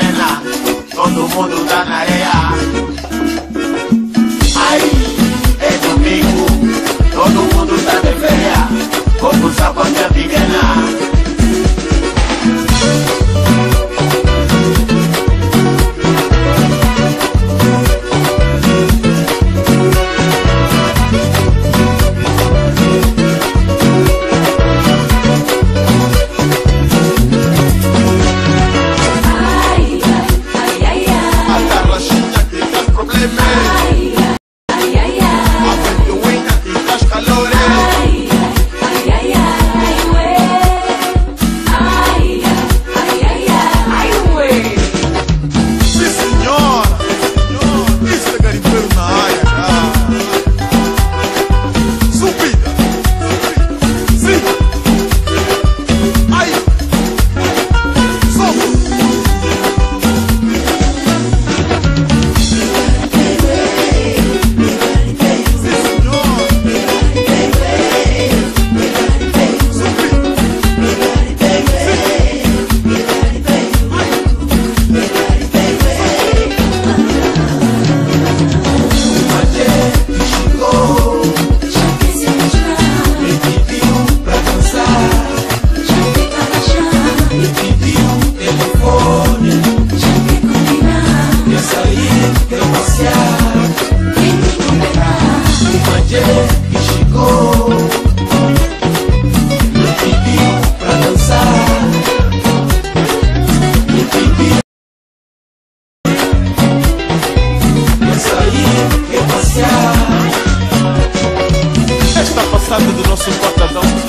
morena, con tu mundo una tarea. ¡Ay!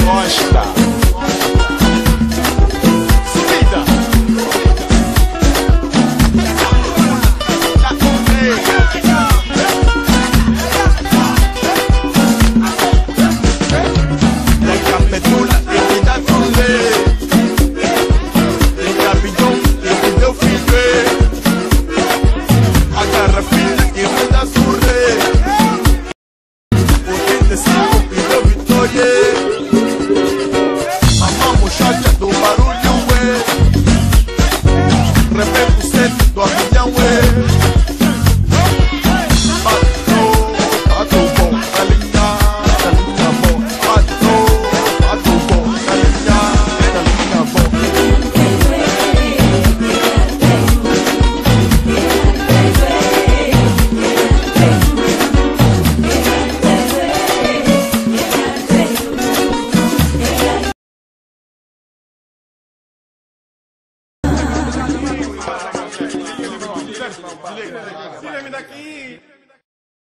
gosta. me